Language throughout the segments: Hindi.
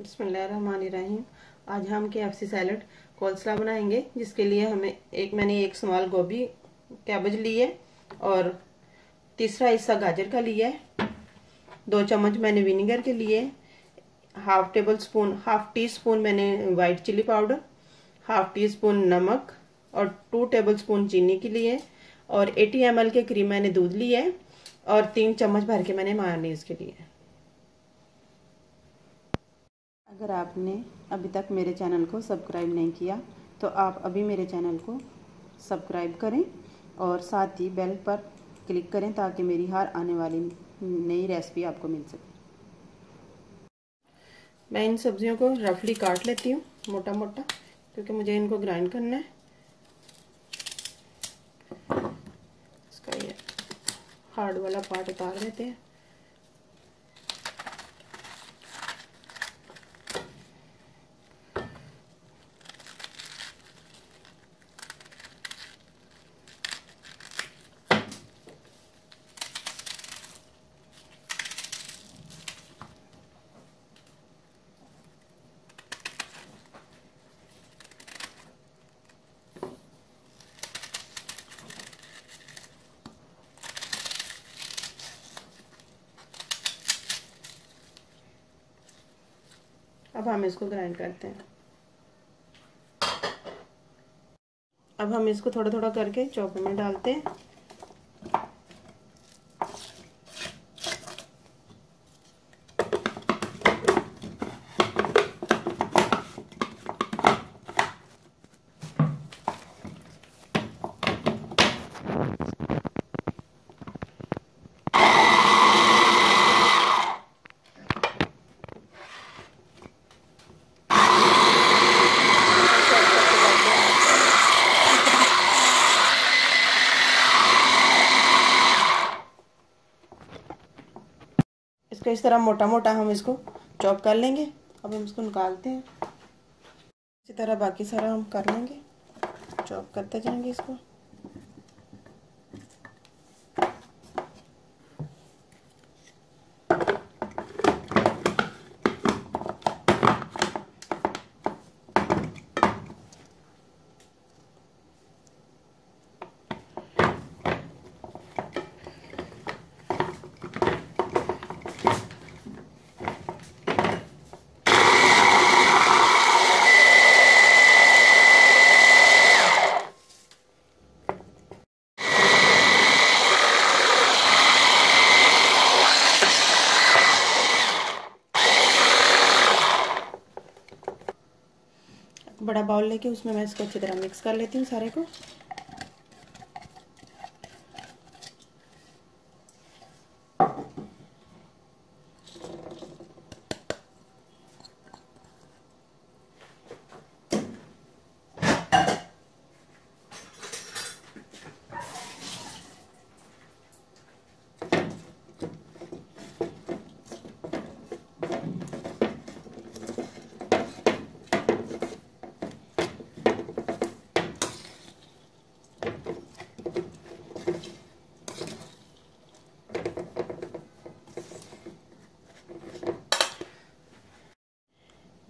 बसमीम आज हम के एफ़ सैलड कोलसला बनाएँगे, जिसके लिए हमें एक, मैंने एक स्मॉल गोभी कैबेज ली है और तीसरा हिस्सा गाजर का लिया है। दो चम्मच मैंने विनीगर के लिए half tablespoon half teaspoon मैंने white chilli powder half teaspoon नमक और टू टेबल स्पून चीनी के लिए और 80 एम के क्रीम मैंने दूध लिया है और तीन चम्मच भर के मैंने मायोनीज के लिए। अगर आपने अभी तक मेरे चैनल को सब्सक्राइब नहीं किया तो आप अभी मेरे चैनल को सब्सक्राइब करें और साथ ही बेल पर क्लिक करें ताकि मेरी हर आने वाली नई रेसिपी आपको मिल सके। मैं इन सब्जियों को रफली काट लेती हूँ मोटा मोटा क्योंकि मुझे इनको ग्राइंड करना है। इसका ये हार्ड वाला पार्ट उतार देते हैं। अब हम इसको ग्राइंड करते हैं। अब हम इसको थोड़ा थोड़ा करके चॉपर में डालते हैं। इसको इस तरह मोटा मोटा हम इसको चॉप कर लेंगे। अब हम इसको निकालते हैं। इसी तरह बाकी सारा हम कर लेंगे। चॉप करते जाएँगे इसको। बड़ा बाउल लेके उसमें मैं इसको अच्छी तरह मिक्स कर लेती हूँ सारे को।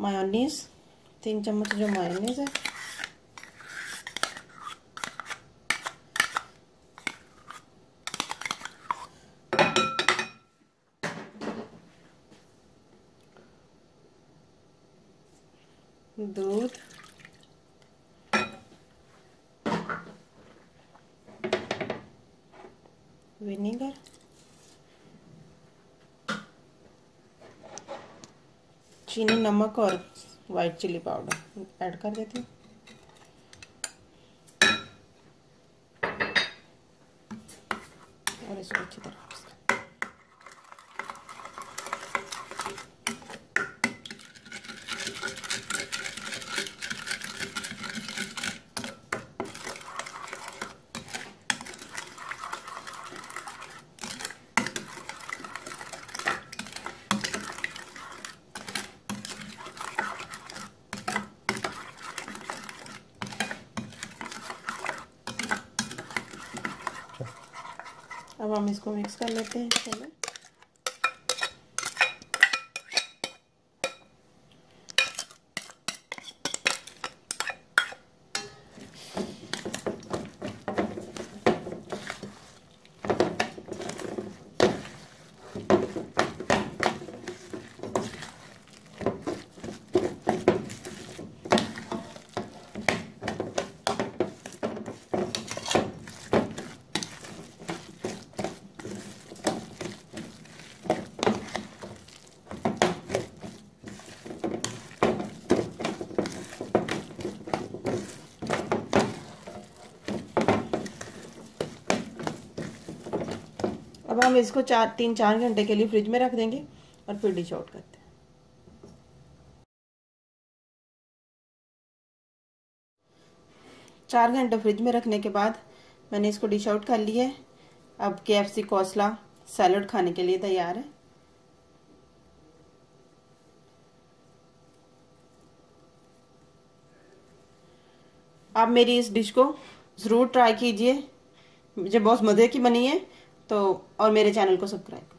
मायोनीस तीन चम्मच जो मायोनीस है। दूध। विनेगर। चीनी नमक और वाइट चिल्ली पाउडर ऐड कर देती हूँ। और इसको अच्छी तरह अब हम इसको मिक्स कर लेते हैं पहले हम इसको चार, तीन, चार घंटे के लिए फ्रिज में रख देंगे और फिर डिश आउट करते हैं। चार घंटे फ्रिज में रखने के बाद मैंने इसको डिश आउट कर लिया है। अब के एफ़ सी कौसला सैलड खाने के लिए तैयार है। आप मेरी इस डिश को ज़रूर ट्राई कीजिए। मुझे बहुत मज़े की बनी है। तो और मेरे चैनल को सब्सक्राइब